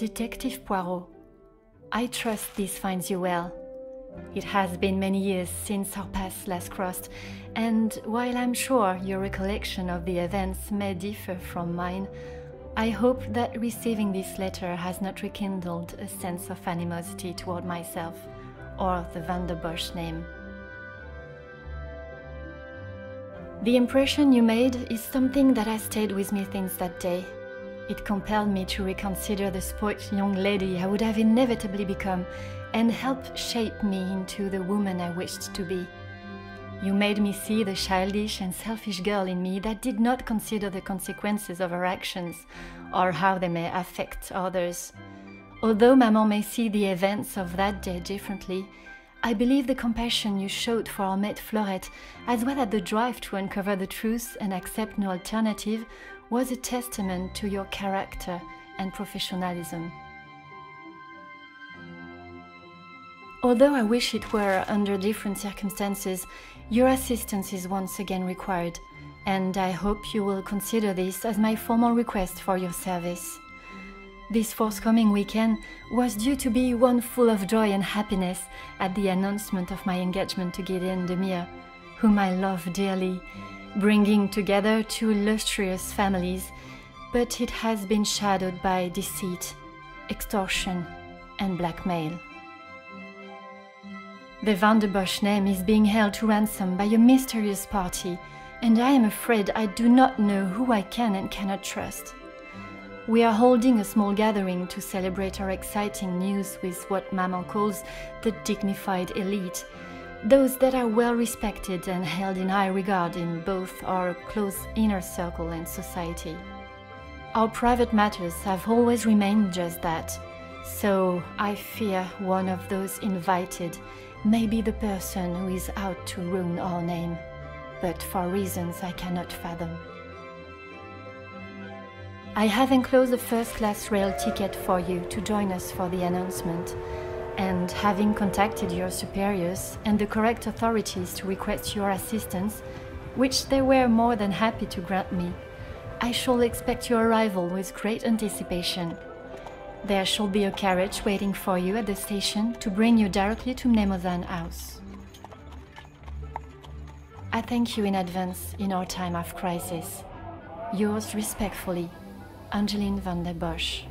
Detective Poirot, I trust this finds you well. It has been many years since our paths last crossed, and while I'm sure your recollection of the events may differ from mine, I hope that receiving this letter has not rekindled a sense of animosity toward myself or the Van der Bosch name. The impression you made is something that has stayed with me since that day. It compelled me to reconsider the spoilt young lady I would have inevitably become and helped shape me into the woman I wished to be. You made me see the childish and selfish girl in me that did not consider the consequences of her actions or how they may affect others. Although Maman may see the events of that day differently, I believe the compassion you showed for our mate Florette, as well as the drive to uncover the truth and accept no alternative, was a testament to your character and professionalism. Although I wish it were under different circumstances, your assistance is once again required, and I hope you will consider this as my formal request for your service. This forthcoming weekend was due to be one full of joy and happiness at the announcement of my engagement to Gideon Demir, whom I love dearly, bringing together two illustrious families, but it has been shadowed by deceit, extortion, and blackmail. The Van der Bosch name is being held to ransom by a mysterious party, and I am afraid I do not know who I can and cannot trust. We are holding a small gathering to celebrate our exciting news with what Maman calls the dignified elite, those that are well respected and held in high regard in both our close inner circle and society. Our private matters have always remained just that, so I fear one of those invited may be the person who is out to ruin our name, but for reasons I cannot fathom. I have enclosed a first class rail ticket for you to join us for the announcement, and having contacted your superiors and the correct authorities to request your assistance, which they were more than happy to grant me, I shall expect your arrival with great anticipation. There shall be a carriage waiting for you at the station to bring you directly to Mnemosyne House. I thank you in advance in our time of crisis. Yours respectfully, Angeline van der Bosch.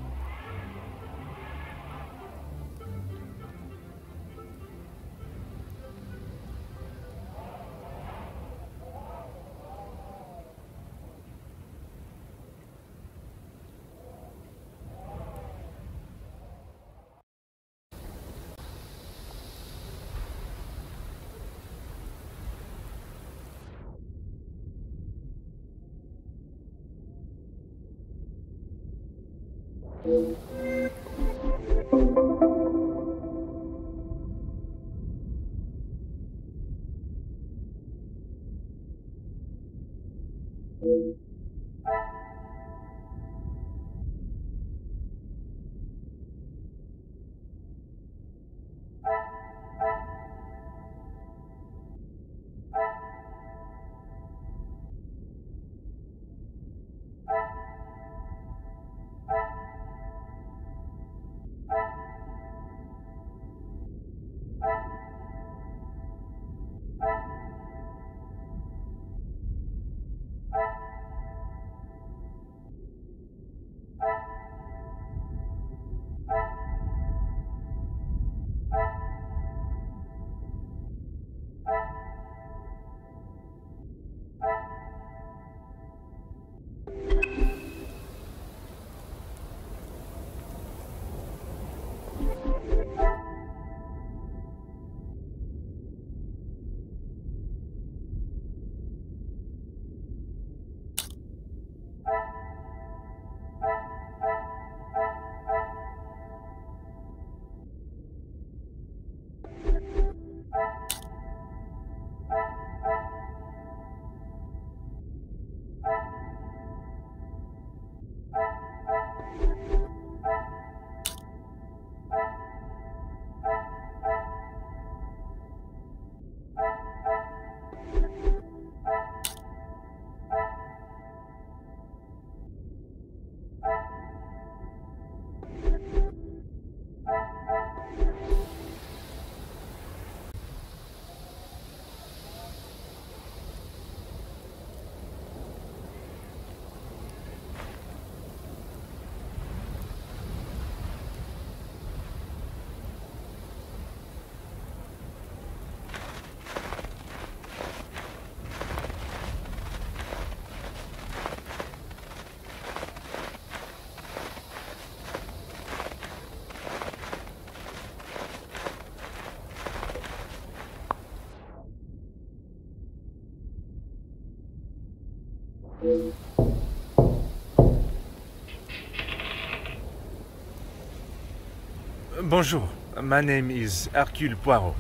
Bonjour. My name is Hercule Poirot.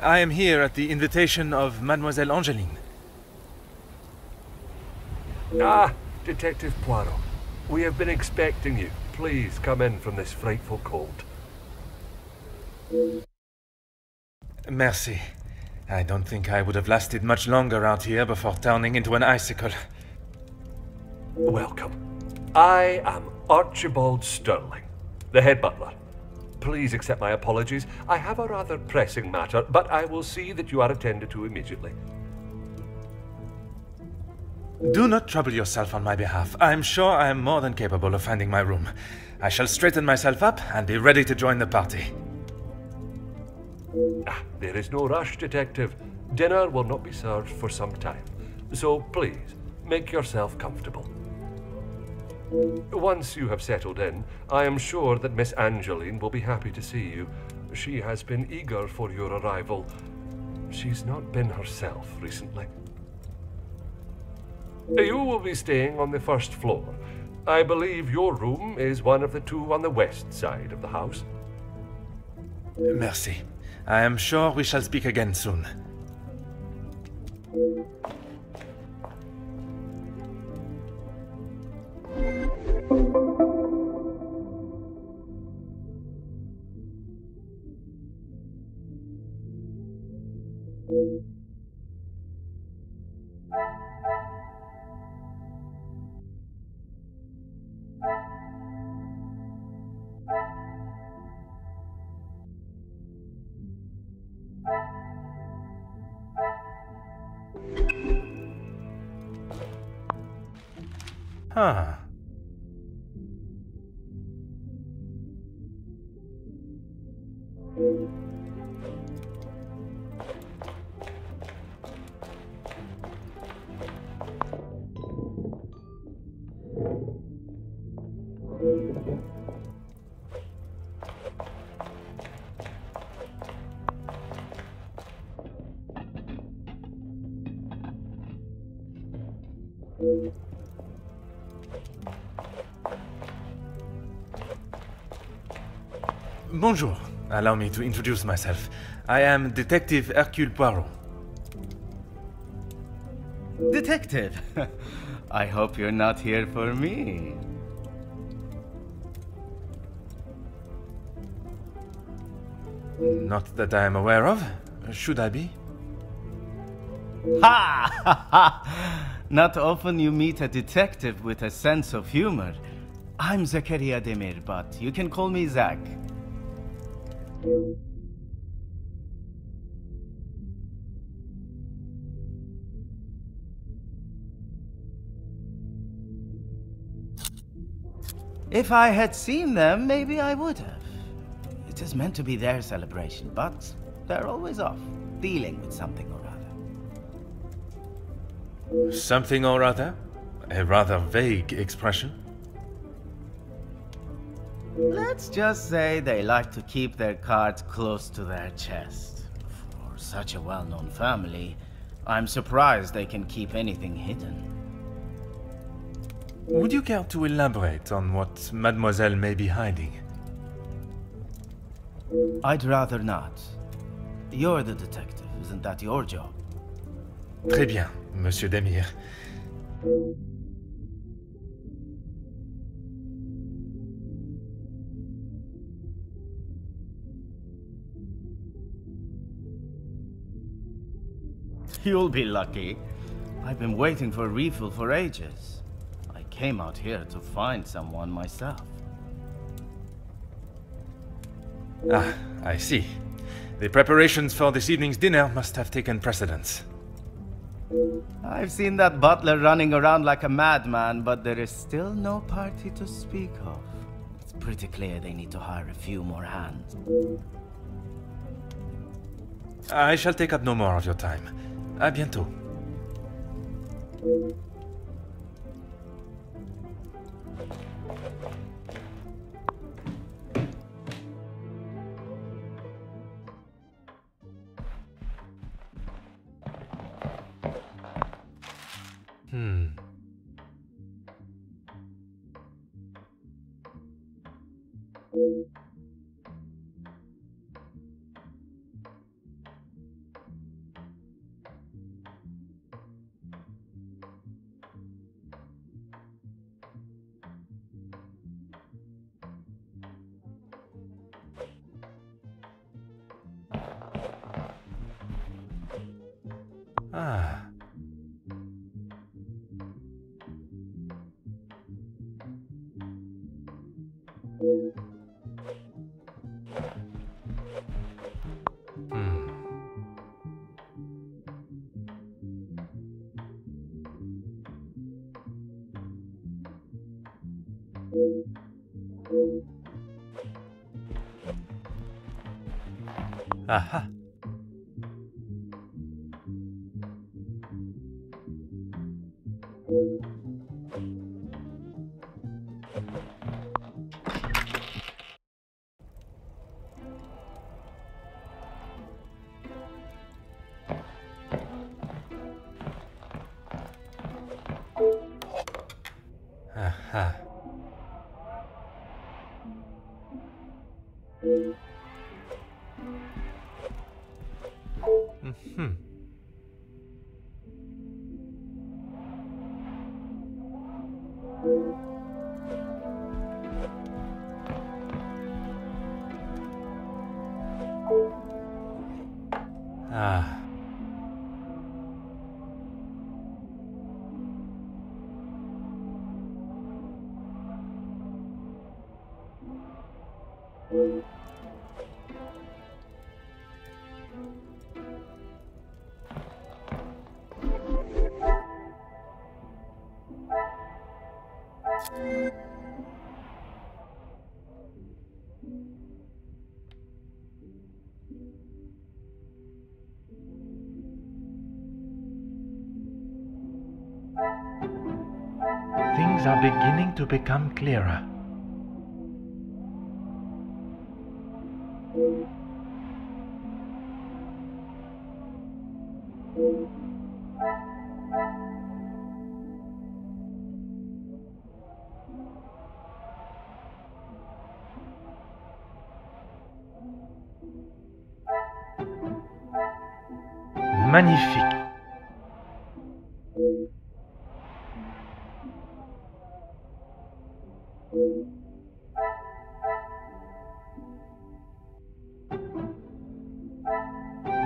I am here at the invitation of Mademoiselle Angeline. Ah, Detective Poirot. We have been expecting you. Please come in from this frightful cold. Merci. I don't think I would have lasted much longer out here before turning into an icicle. Welcome. I am Archibald Sterling, the head butler. Please accept my apologies. I have a rather pressing matter, but I will see that you are attended to immediately. Do not trouble yourself on my behalf. I am sure I am more than capable of finding my room. I shall straighten myself up and be ready to join the party. Ah, there is no rush, Detective. Dinner will not be served for some time. So please, make yourself comfortable. Once you have settled in, I am sure that Miss Angeline will be happy to see you. She has been eager for your arrival. She's not been herself recently. You will be staying on the first floor. I believe your room is one of the two on the west side of the house. Merci. I am sure we shall speak again soon. Huh. Bonjour. Allow me to introduce myself. I am Detective Hercule Poirot. Detective, I hope you're not here for me. Not that I am aware of. Should I be? Ha! ha, ha. Not often you meet a detective with a sense of humor. I'm Zakaria Demir, but you can call me Zach. If I had seen them, maybe I would have. It is meant to be their celebration, but they're always off, dealing with something or other. Something or other? A rather vague expression. Let's just say they like to keep their cards close to their chest. For such a well-known family, I'm surprised they can keep anything hidden. Would you care to elaborate on what Mademoiselle may be hiding? I'd rather not. You're the detective, isn't that your job? Très bien, Monsieur Demir. You'll be lucky. I've been waiting for a refill for ages. I came out here to find someone myself. Ah, I see. The preparations for this evening's dinner must have taken precedence. I've seen that butler running around like a madman, but there is still no party to speak of. It's pretty clear they need to hire a few more hands. I shall take up no more of your time. À bientôt. Hmm. Ah. Hmm. Aha. Aha. Things are beginning to become clearer. Magnifique.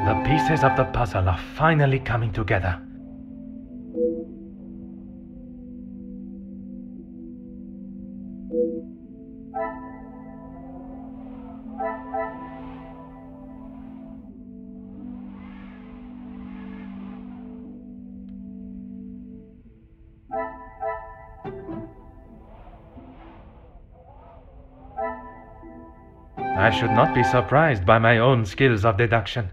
The pieces of the puzzle are finally coming together. Should not be surprised by my own skills of deduction.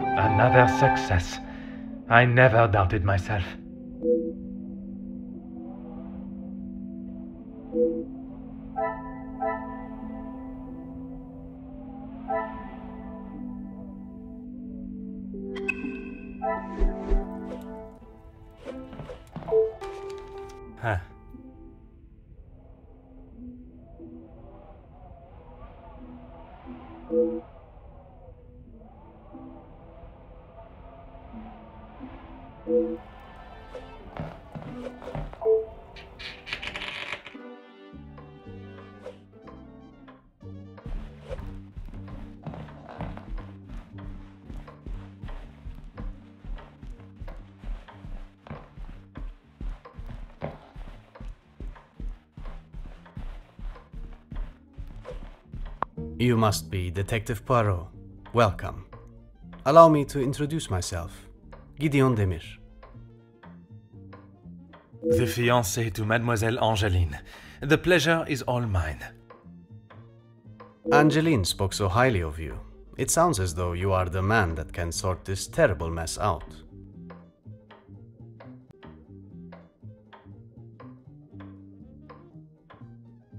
Another success. I never doubted myself. You must be Detective Poirot. Welcome. Allow me to introduce myself. Gideon Demir. The fiancé to Mademoiselle Angeline. The pleasure is all mine. Angeline spoke so highly of you. It sounds as though you are the man that can sort this terrible mess out.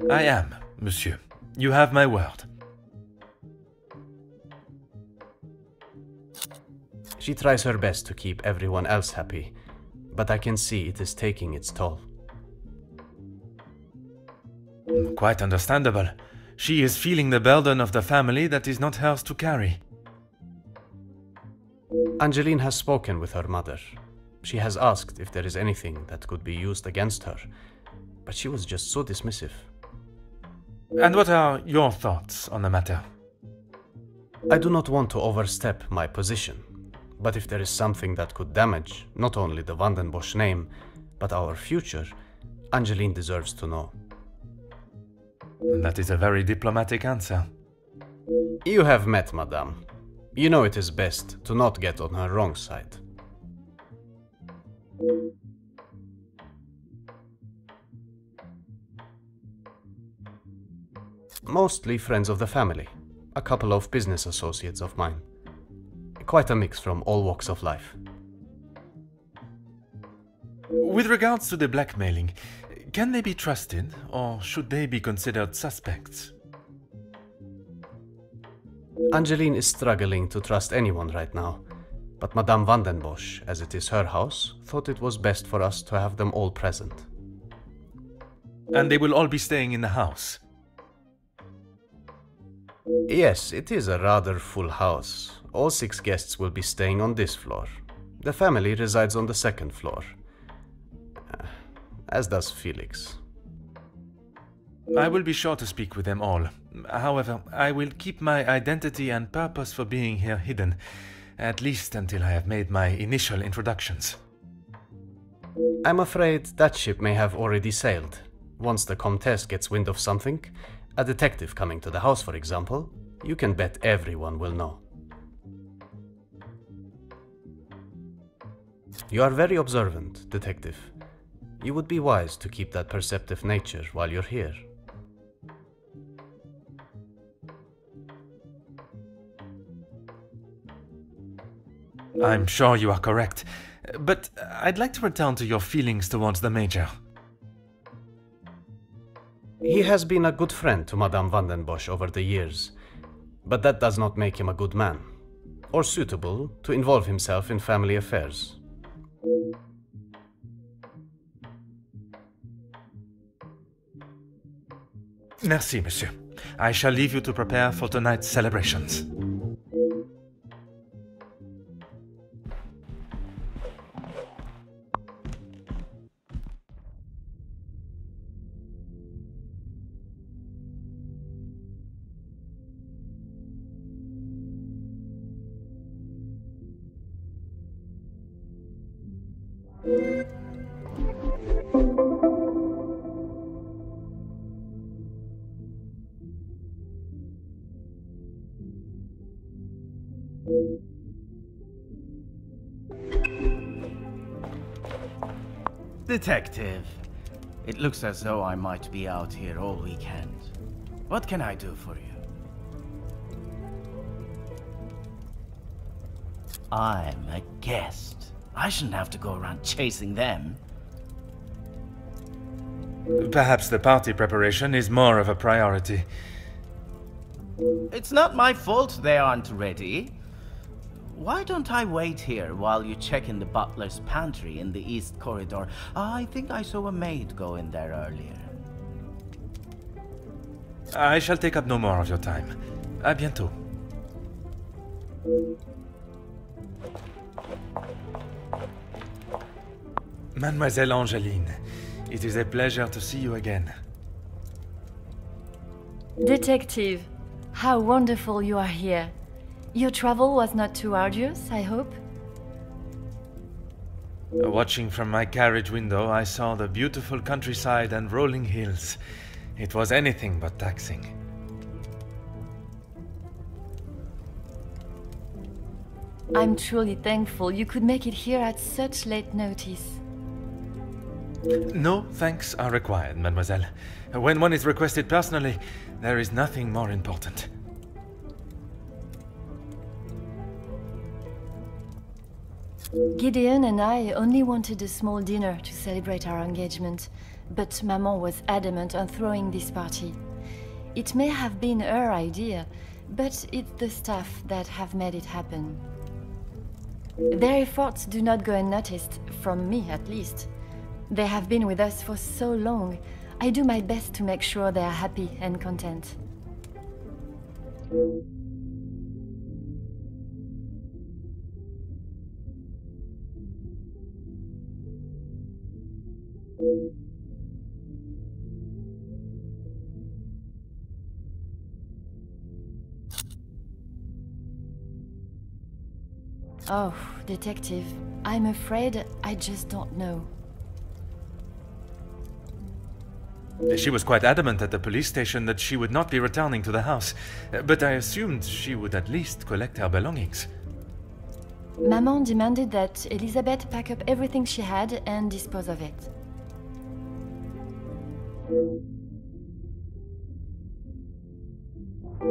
I am, monsieur. You have my word. She tries her best to keep everyone else happy, but I can see it is taking its toll. Quite understandable. She is feeling the burden of the family that is not hers to carry. Angeline has spoken with her mother. She has asked if there is anything that could be used against her, but she was just so dismissive. And what are your thoughts on the matter? I do not want to overstep my position, but if there is something that could damage not only the Vandenbosch name, but our future, Angeline deserves to know. That is a very diplomatic answer. You have met Madame. You know it is best to not get on her wrong side. Mostly friends of the family, a couple of business associates of mine. Quite a mix from all walks of life. With regards to the blackmailing, can they be trusted, or should they be considered suspects? Angeline is struggling to trust anyone right now, but Madame Vandenbosch, as it is her house, thought it was best for us to have them all present. And they will all be staying in the house. Yes, it is a rather full house. All six guests will be staying on this floor. The family resides on the second floor. Uh, as does Felix. I will be sure to speak with them all. However, I will keep my identity and purpose for being here hidden, at least until I have made my initial introductions. I'm afraid that ship may have already sailed. Once the Comtesse gets wind of something, a detective coming to the house, for example, you can bet everyone will know. You are very observant, detective. You would be wise to keep that perceptive nature while you're here. I'm sure you are correct, but I'd like to return to your feelings towards the Major. He has been a good friend to Madame Vandenbosch over the years, but that does not make him a good man, or suitable to involve himself in family affairs. Merci, monsieur. I shall leave you to prepare for tonight's celebrations. Detective, it looks as though I might be out here all weekend. What can I do for you? I'm a guest. I shouldn't have to go around chasing them. Perhaps the party preparation is more of a priority. It's not my fault they aren't ready. Why don't I wait here while you check in the butler's pantry in the east corridor? I think I saw a maid go in there earlier. I shall take up no more of your time. A bientôt. Mademoiselle Angeline, it is a pleasure to see you again. Detective, how wonderful you are here. Your travel was not too arduous, I hope? Uh, watching from my carriage window, I saw the beautiful countryside and rolling hills. It was anything but taxing. I'm truly thankful you could make it here at such late notice. No thanks are required, mademoiselle. When one is requested personally, there is nothing more important. Gideon and I only wanted a small dinner to celebrate our engagement, but Maman was adamant on throwing this party. It may have been her idea, but it's the staff that have made it happen. Their efforts do not go unnoticed, from me at least. They have been with us for so long. I do my best to make sure they are happy and content. Oh, detective, I'm afraid I just don't know. She was quite adamant at the police station that she would not be returning to the house, but I assumed she would at least collect her belongings. Maman demanded that Elizabeth pack up everything she had and dispose of it.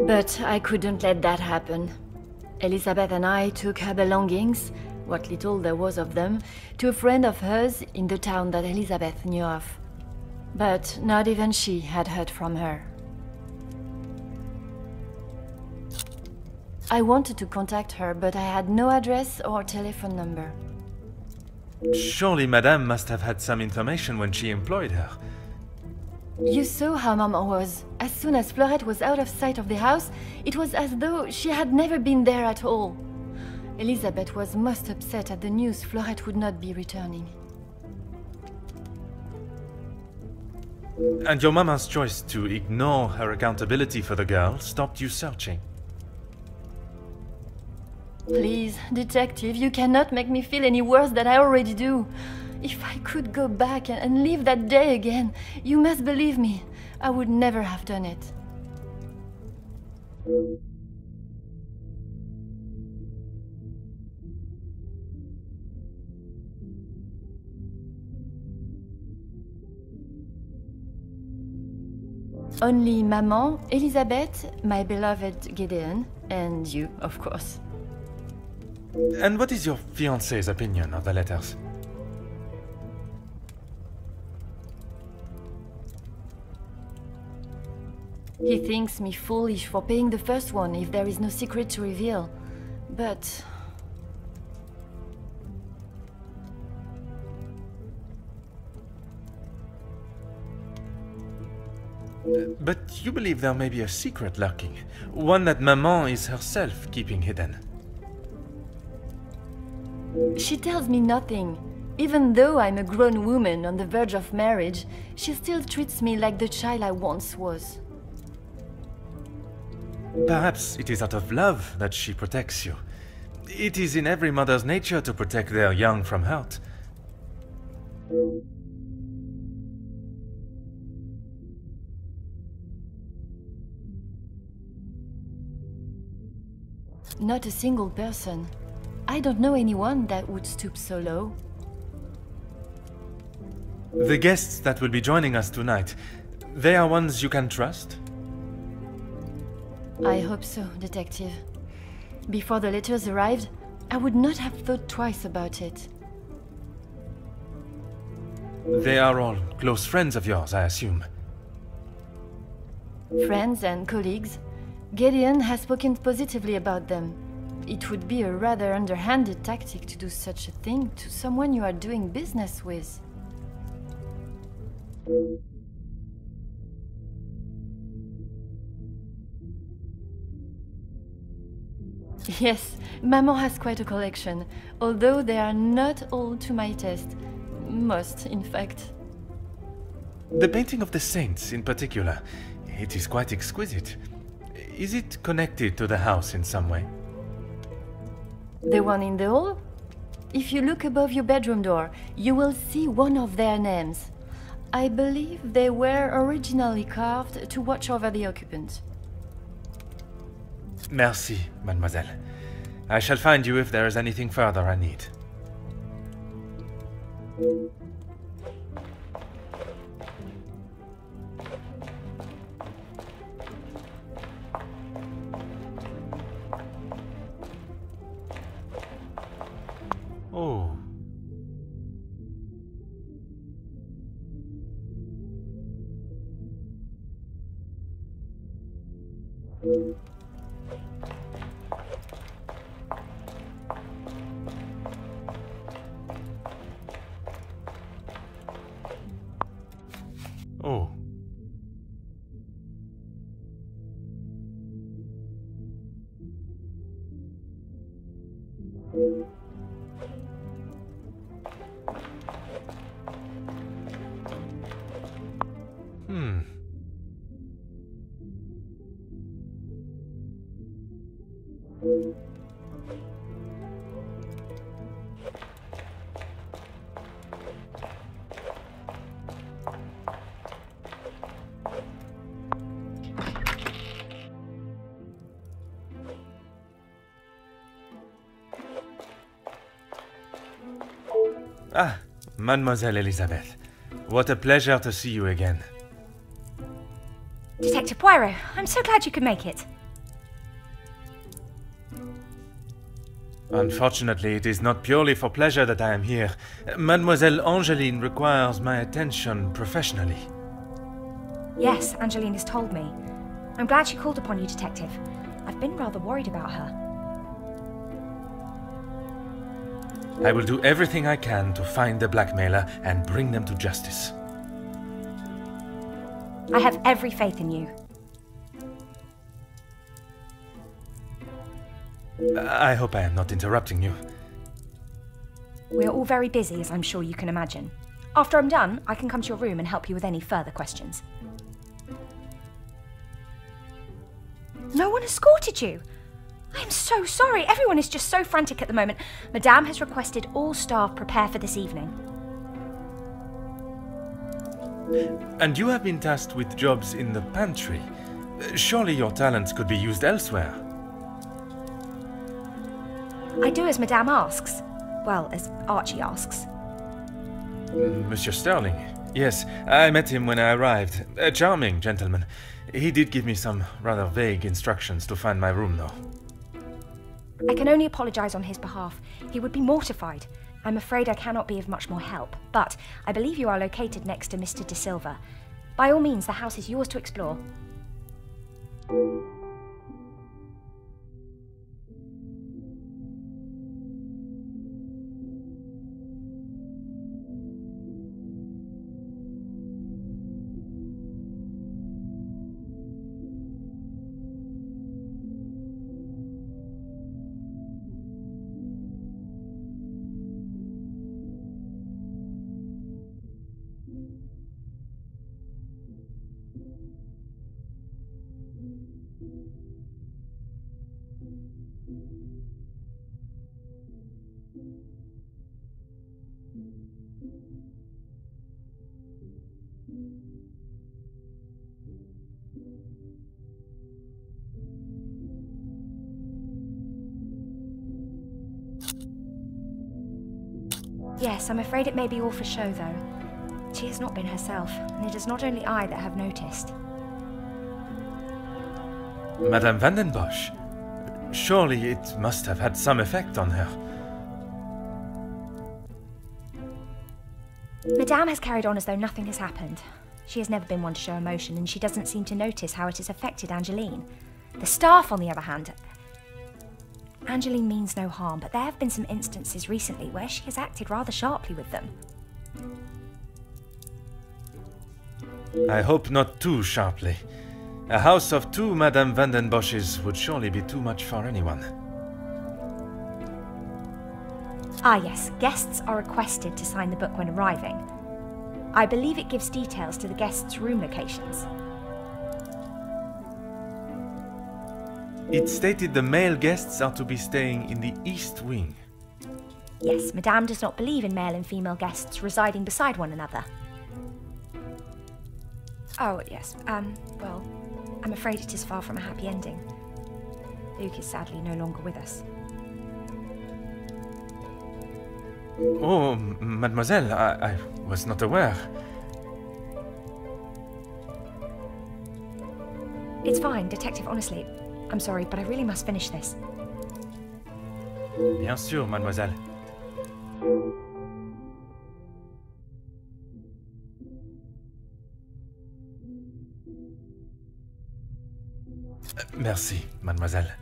But I couldn't let that happen. Elizabeth and I took her belongings, what little there was of them, to a friend of hers in the town that Elizabeth knew of. But not even she had heard from her. I wanted to contact her, but I had no address or telephone number. Surely Madame must have had some information when she employed her. You saw how Maman was. As soon as Florette was out of sight of the house, it was as though she had never been there at all. Elizabeth was most upset at the news Florette would not be returning. And your mama's choice to ignore her accountability for the girl stopped you searching. Please, detective, you cannot make me feel any worse than I already do. If I could go back and, live that day again, you must believe me, I would never have done it. Only Maman, Elizabeth, my beloved Gideon, and you, of course. And what is your fiancé's opinion of the letters? He thinks me foolish for paying the first one if there is no secret to reveal. But... But you believe there may be a secret lurking, one that Maman is herself keeping hidden. She tells me nothing. Even though I'm a grown woman on the verge of marriage, she still treats me like the child I once was. Perhaps it is out of love that she protects you. It is in every mother's nature to protect their young from hurt. Not a single person. I don't know anyone that would stoop so low. The guests that will be joining us tonight, they are ones you can trust? I hope so, Detective. Before the letters arrived, I would not have thought twice about it. They are all close friends of yours, I assume. Friends and colleagues, Gideon has spoken positively about them. It would be a rather underhanded tactic to do such a thing to someone you are doing business with. Yes, Maman has quite a collection, although they are not all to my taste. Most, in fact. The painting of the saints, in particular, it is quite exquisite. Is it connected to the house in some way? The one in the hall? If you look above your bedroom door, you will see one of their names. I believe they were originally carved to watch over the occupant. Merci, mademoiselle. I shall find you if there is anything further I need. Ah, Mademoiselle Elizabeth. What a pleasure to see you again. Detective Poirot, I'm so glad you could make it. Unfortunately, it is not purely for pleasure that I am here. Mademoiselle Angeline requires my attention professionally. Yes, Angeline has told me. I'm glad she called upon you, Detective. I've been rather worried about her. I will do everything I can to find the blackmailer and bring them to justice. I have every faith in you. I hope I am not interrupting you. We are all very busy, as I'm sure you can imagine. After I'm done, I can come to your room and help you with any further questions. No one escorted you! I am so sorry. Everyone is just so frantic at the moment. Madame has requested all staff prepare for this evening. And you have been tasked with jobs in the pantry. Surely your talents could be used elsewhere. I do as Madame asks. Well, as Archie asks. Monsieur Sterling? Yes, I met him when I arrived. A charming gentleman. He did give me some rather vague instructions to find my room, though. I can only apologise on his behalf. He would be mortified. I'm afraid I cannot be of much more help, but I believe you are located next to Mr. De Silva. By all means, the house is yours to explore. Yes, I'm afraid it may be all for show, though. She has not been herself, and it is not only I that have noticed. Madame Vandenbosch? Surely it must have had some effect on her. Madame has carried on as though nothing has happened. She has never been one to show emotion, and she doesn't seem to notice how it has affected Angeline. The staff, on the other hand, Angeline means no harm, but there have been some instances recently where she has acted rather sharply with them. I hope not too sharply. A house of two Madame Van den Vandenbosches would surely be too much for anyone. Ah, yes, guests are requested to sign the book when arriving. I believe it gives details to the guests' room locations. It stated the male guests are to be staying in the East Wing. Yes, Madame does not believe in male and female guests residing beside one another. Oh, yes, um, well, I'm afraid it is far from a happy ending. Luke is sadly no longer with us. Oh, mademoiselle, I, I was not aware. It's fine, Detective, honestly. I'm sorry, but I really must finish this. Bien sûr, mademoiselle. Euh, merci, mademoiselle.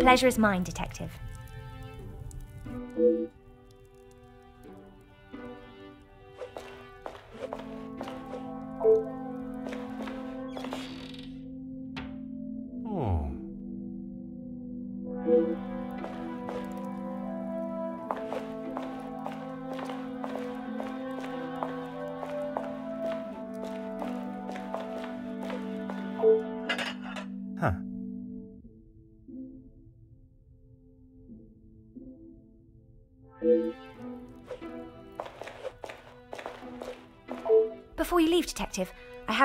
Pleasure is mine, Detective.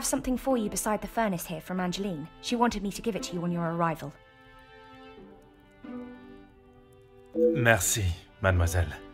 Something for you beside the furnace here from Angeline. She wanted me to give it to you on your arrival. Merci, mademoiselle.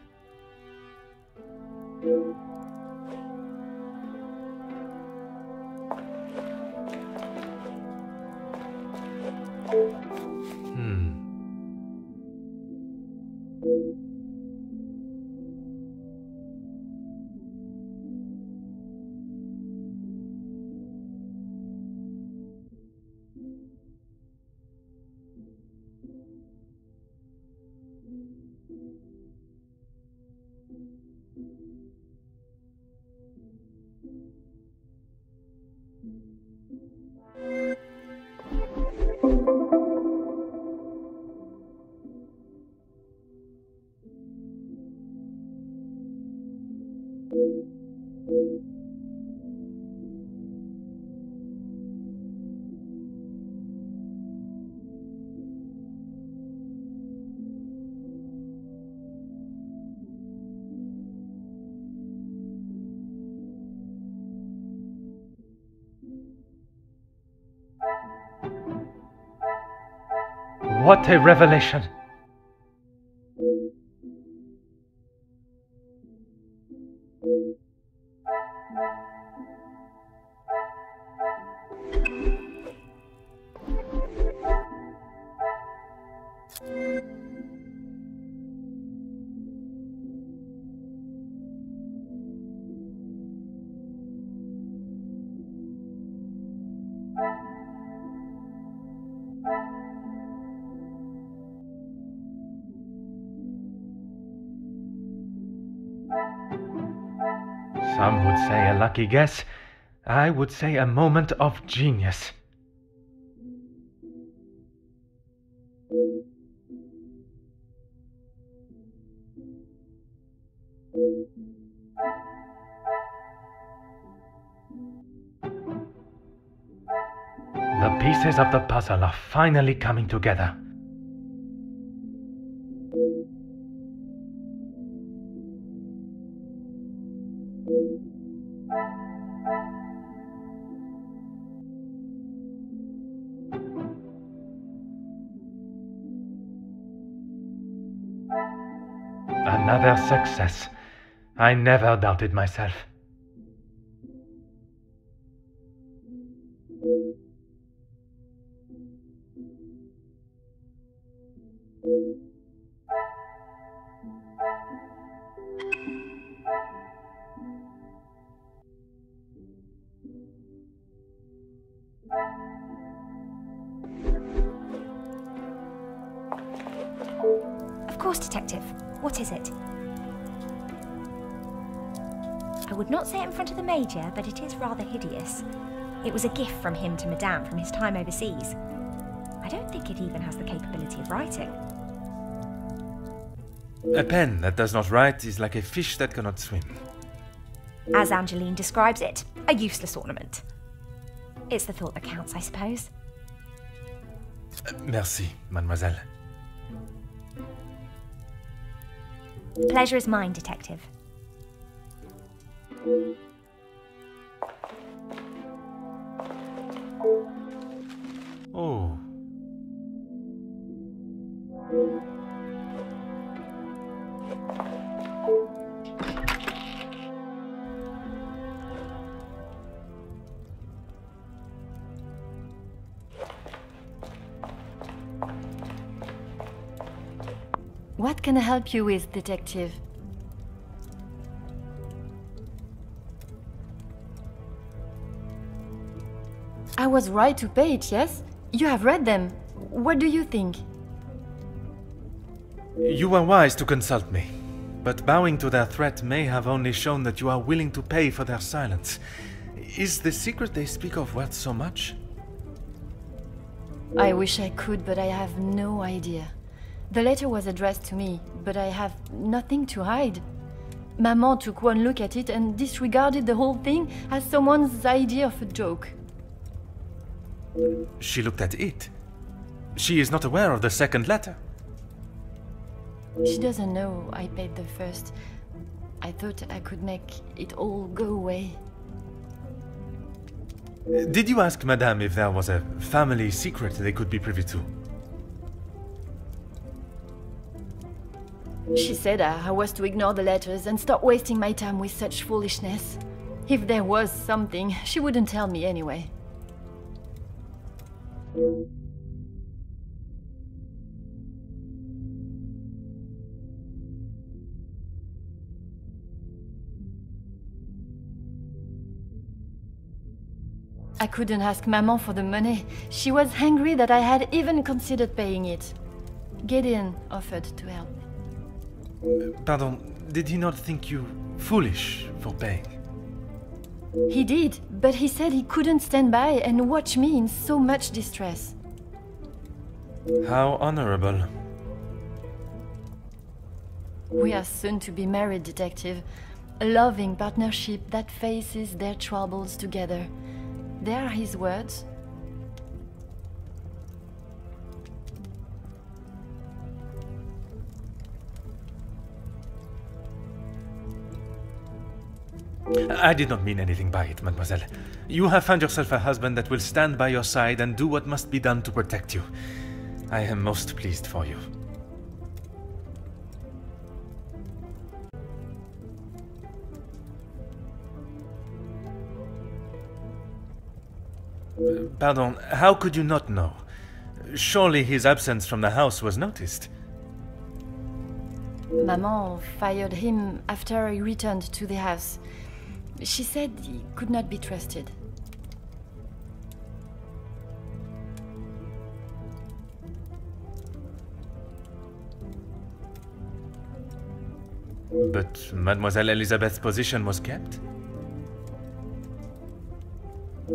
What a revelation! Lucky guess. I would say a moment of genius. The pieces of the puzzle are finally coming together. Success. I never doubted myself. Of course, Detective. What is it? I would not say it in front of the Major, but it is rather hideous. It was a gift from him to Madame from his time overseas. I don't think it even has the capability of writing. A pen that does not write is like a fish that cannot swim. As Angeline describes it, a useless ornament. It's the thought that counts, I suppose. Uh, merci, mademoiselle. The pleasure is mine, Detective. Can I help you with, Detective? I was right to pay it, yes? You have read them. What do you think? You were wise to consult me, but bowing to their threat may have only shown that you are willing to pay for their silence. Is the secret they speak of worth so much? I wish I could, but I have no idea. The letter was addressed to me, but I have nothing to hide. Maman took one look at it and disregarded the whole thing as someone's idea of a joke. She looked at it. She is not aware of the second letter. She doesn't know I paid the first. I thought I could make it all go away. Did you ask Madame if there was a family secret they could be privy to? She said I, I was to ignore the letters and stop wasting my time with such foolishness. If there was something, she wouldn't tell me anyway. I couldn't ask Maman for the money. She was angry that I had even considered paying it. Gideon offered to help. Pardon, did he not think you foolish for paying? He did, but he said he couldn't stand by and watch me in so much distress. How honorable. We are soon to be married, Detective. A loving partnership that faces their troubles together. There are his words. I did not mean anything by it, mademoiselle. You have found yourself a husband that will stand by your side and do what must be done to protect you. I am most pleased for you. Pardon, how could you not know? Surely his absence from the house was noticed. Maman fired him after he returned to the house. She said he could not be trusted. But Mademoiselle Elizabeth's position was kept?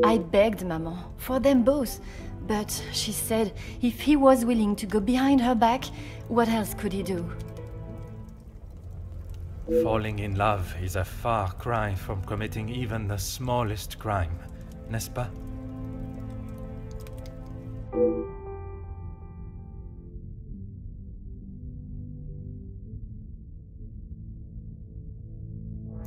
I begged Maman for them both, but she said if he was willing to go behind her back, what else could he do? Falling in love is a far cry from committing even the smallest crime, n'est-ce pas?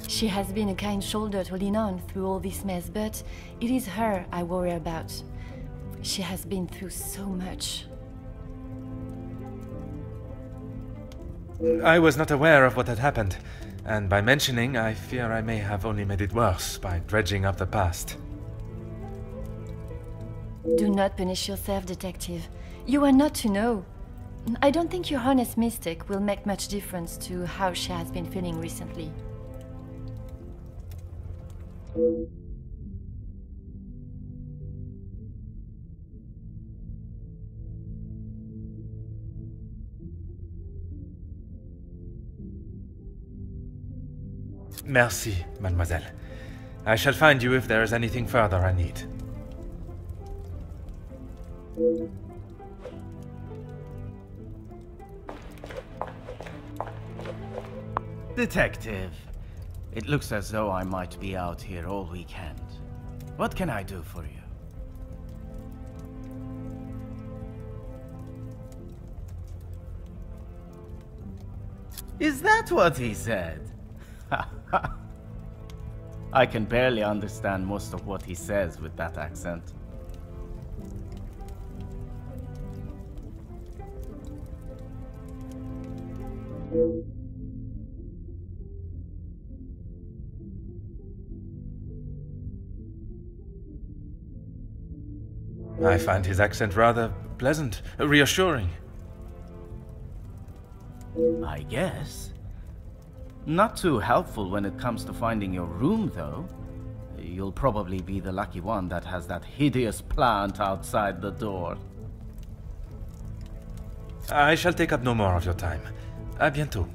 She has been a kind shoulder to lean on through all this mess, but it is her I worry about. She has been through so much. I was not aware of what had happened, and by mentioning, I fear I may have only made it worse by dredging up the past. Do not punish yourself, Detective. You are not to know. I don't think your honest mistake will make much difference to how she has been feeling recently. Merci, mademoiselle. I shall find you if there is anything further I need. Detective, it looks as though I might be out here all weekend. What can I do for you? Is that what he said? I can barely understand most of what he says with that accent. I find his accent rather pleasant, reassuring. I guess. Not too helpful when it comes to finding your room, though. You'll probably be the lucky one that has that hideous plant outside the door. I shall take up no more of your time. À bientôt.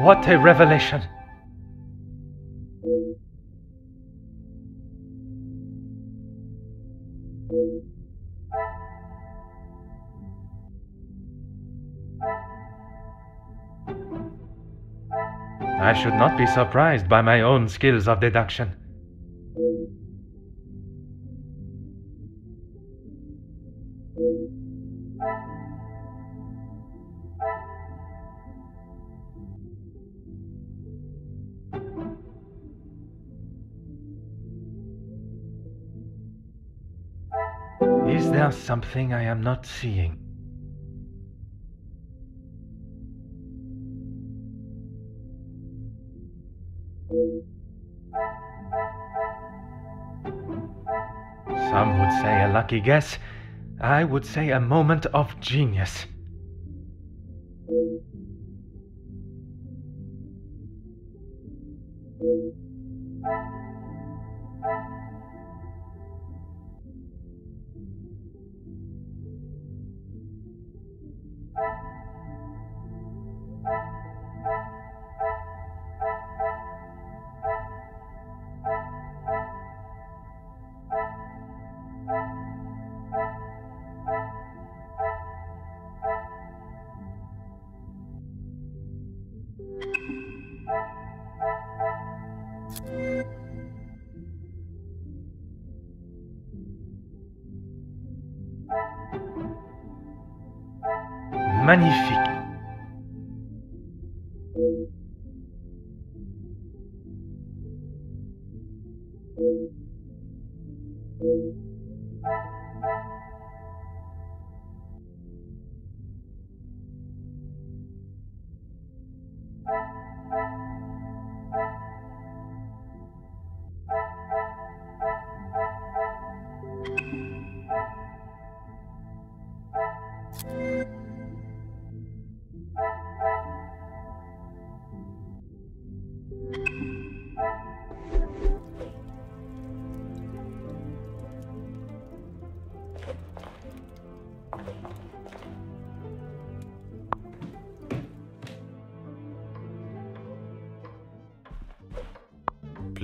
What a revelation! I should not be surprised by my own skills of deduction. Is there something I am not seeing? Some would say a lucky guess. I would say a moment of genius.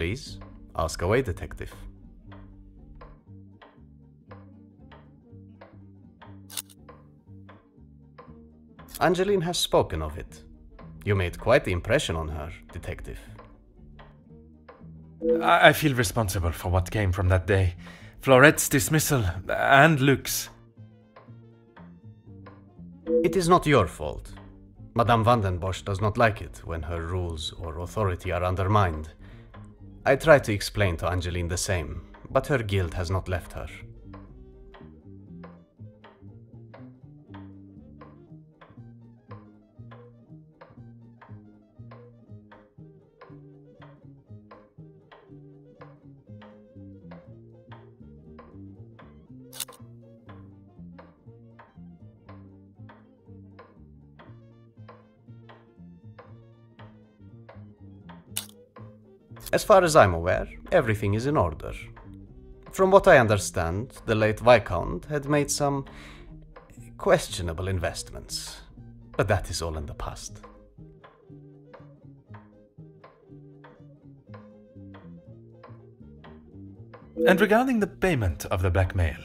Please, ask away, detective. Angeline has spoken of it. You made quite the impression on her, detective. I, feel responsible for what came from that day. Florette's dismissal and Luke's. It is not your fault. Madame Vandenbosch does not like it when her rules or authority are undermined. I try to explain to Angeline the same, but her guilt has not left her. As far as I'm aware, everything is in order. From what I understand, the late Viscount had made some questionable investments. But that is all in the past. And regarding the payment of the blackmail,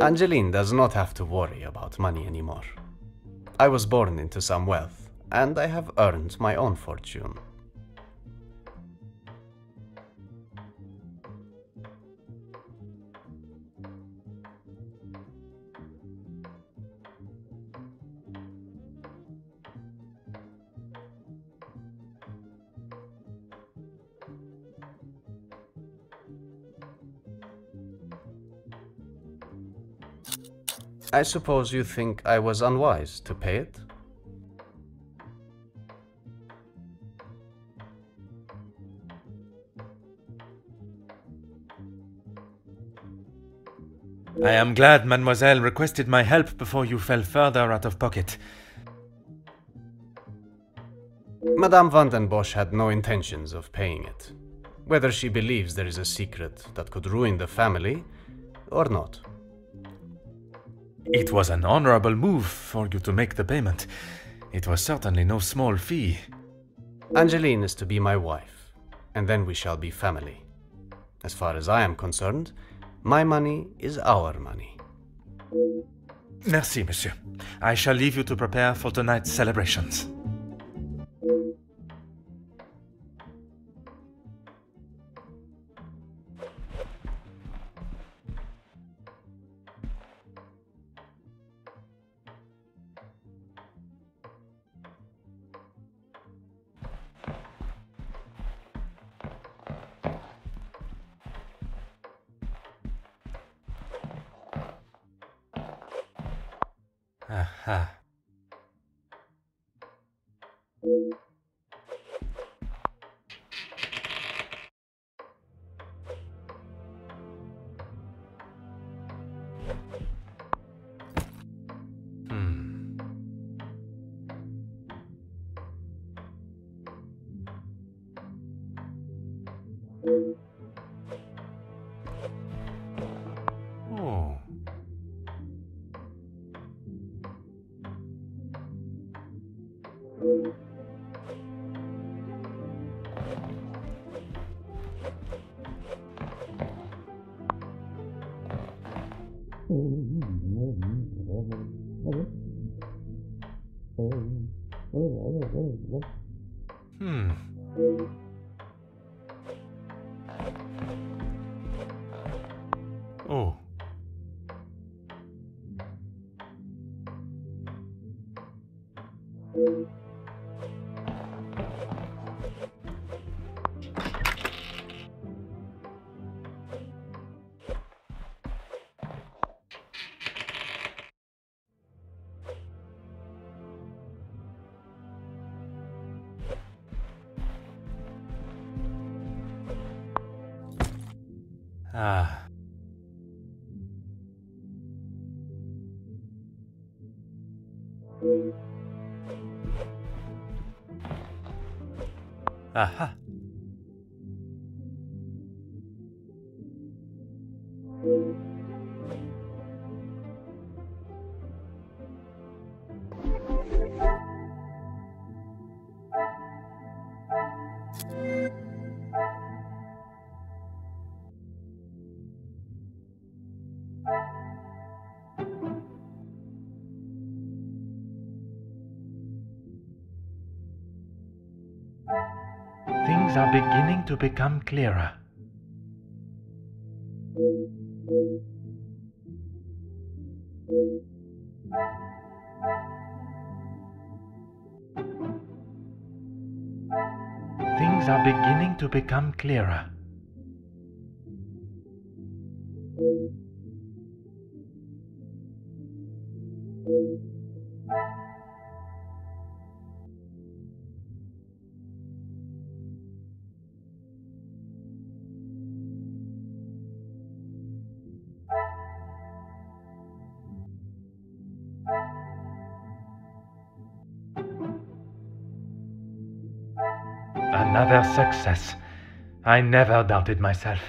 Angeline does not have to worry about money anymore. I was born into some wealth, and I have earned my own fortune. I suppose you think I was unwise to pay it? I am glad Mademoiselle requested my help before you fell further out of pocket. Madame Vandenbosch had no intentions of paying it. Whether she believes there is a secret that could ruin the family or not. It was an honorable move for you to make the payment. It was certainly no small fee. Angeline is to be my wife, and then we shall be family. As far as I am concerned, My money is our money. Merci, monsieur. I shall leave you to prepare for tonight's celebrations. Aha. Things are beginning to become clearer. Things are beginning to become clearer. Success. I never doubted myself.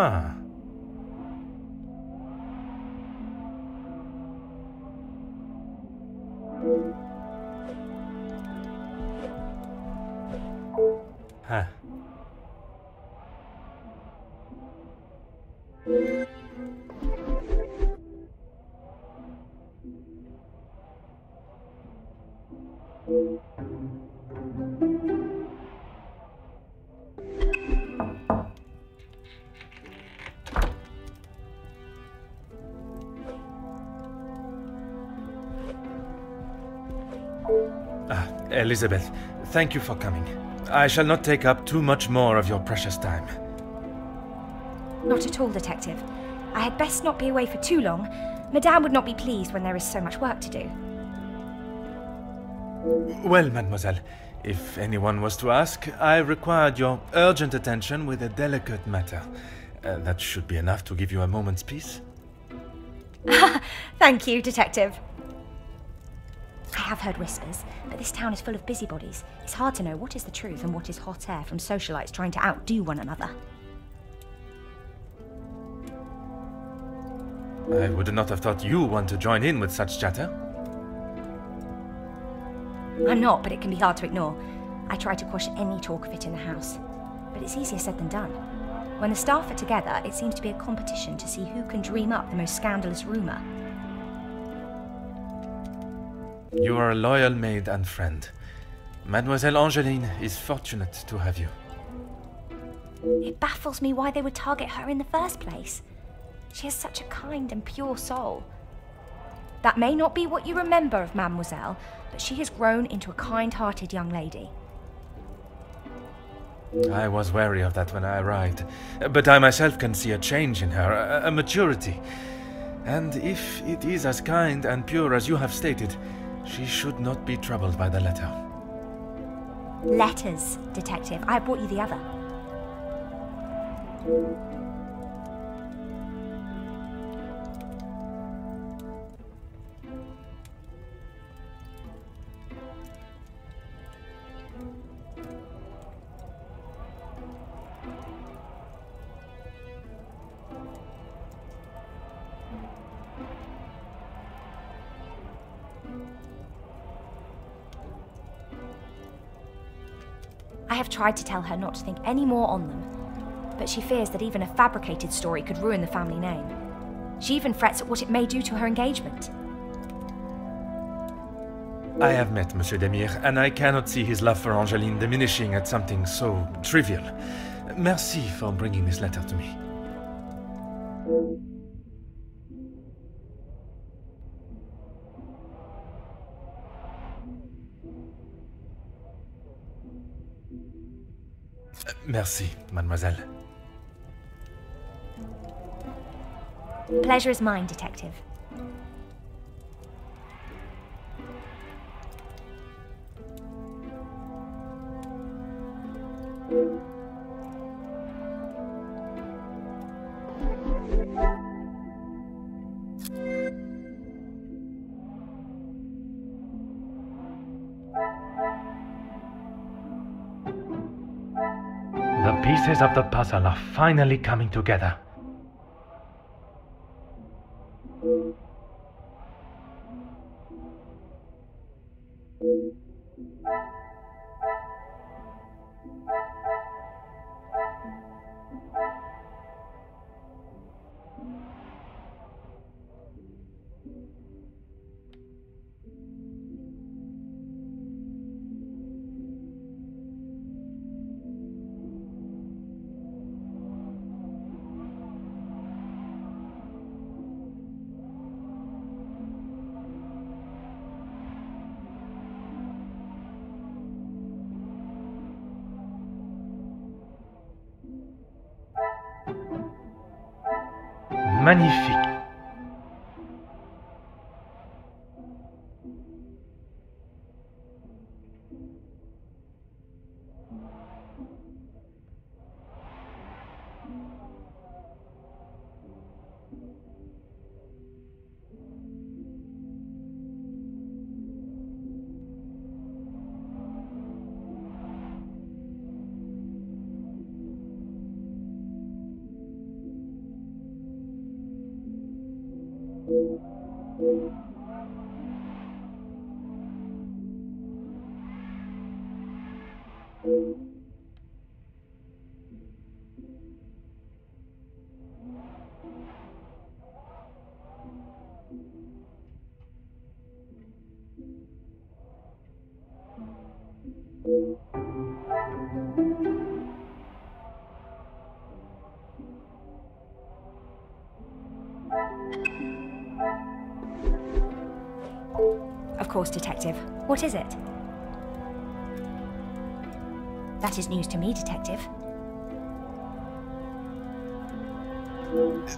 Huh. Elizabeth, thank you for coming. I shall not take up too much more of your precious time. Not at all, Detective. I had best not be away for too long. Madame would not be pleased when there is so much work to do. Well, mademoiselle, if anyone was to ask, I required your urgent attention with a delicate matter. Uh, that should be enough to give you a moment's peace. Thank you, Detective. I have heard whispers, but this town is full of busybodies. It's hard to know what is the truth and what is hot air from socialites trying to outdo one another. I would not have thought you want to join in with such chatter. I'm not, but it can be hard to ignore. I try to quash any talk of it in the house. But it's easier said than done. When the staff are together, it seems to be a competition to see who can dream up the most scandalous rumour. You are a loyal maid and friend. Mademoiselle Angeline is fortunate to have you. It baffles me why they would target her in the first place. She has such a kind and pure soul. That may not be what you remember of Mademoiselle, but she has grown into a kind hearted young lady. I was wary of that when I arrived, but I myself can see a change in her, a, a maturity. And if it is as kind and pure as you have stated, she should not be troubled by the letter. Letters, Detective. I brought you the other. Tried to tell her not to think any more on them, but she fears that even a fabricated story could ruin the family name. She even frets at what it may do to her engagement. I have met Monsieur Demire, and I cannot see his love for Angeline diminishing at something so trivial. Merci for bringing this letter to me. Merci, mademoiselle. Pleasure is mine, Detective. Pieces of the puzzle are finally coming together. Course, Detective. What is it? That is news to me, Detective.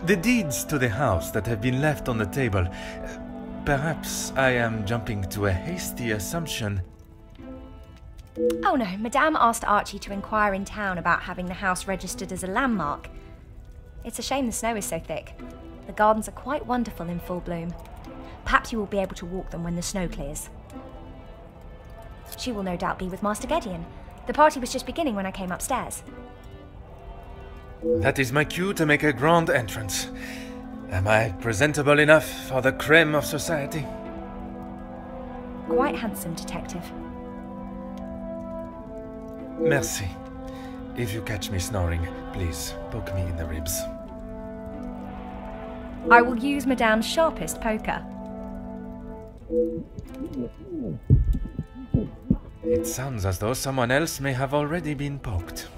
The deeds to the house that have been left on the table. Perhaps I am jumping to a hasty assumption. Oh no, Madame asked Archie to inquire in town about having the house registered as a landmark. It's a shame the snow is so thick. The gardens are quite wonderful in full bloom. Perhaps you will be able to walk them when the snow clears. She will no doubt be with Master Gideon. The party was just beginning when I came upstairs. That is my cue to make a grand entrance. Am I presentable enough for the creme of society? Quite handsome, Detective. Merci. If you catch me snoring, please poke me in the ribs. I will use Madame's sharpest poker. It sounds as though someone else may have already been poked.